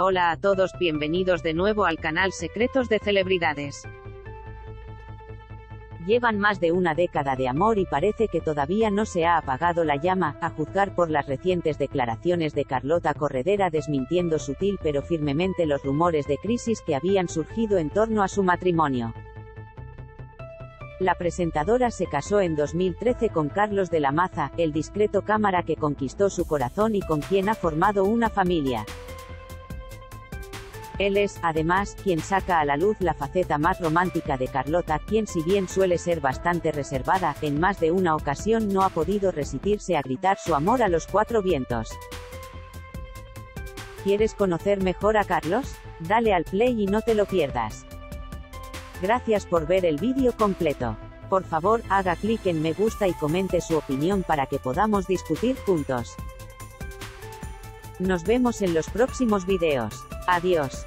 Hola a todos, bienvenidos de nuevo al canal Secretos de Celebridades. Llevan más de una década de amor y parece que todavía no se ha apagado la llama, a juzgar por las recientes declaraciones de Carlota Corredera desmintiendo sutil pero firmemente los rumores de crisis que habían surgido en torno a su matrimonio. La presentadora se casó en 2013 con Carlos de la Maza, el discreto cámara que conquistó su corazón y con quien ha formado una familia. Él es, además, quien saca a la luz la faceta más romántica de Carlota, quien si bien suele ser bastante reservada, en más de una ocasión no ha podido resistirse a gritar su amor a los cuatro vientos. ¿Quieres conocer mejor a Carlos? Dale al play y no te lo pierdas. Gracias por ver el vídeo completo. Por favor, haga clic en me gusta y comente su opinión para que podamos discutir juntos. Nos vemos en los próximos videos. Adiós.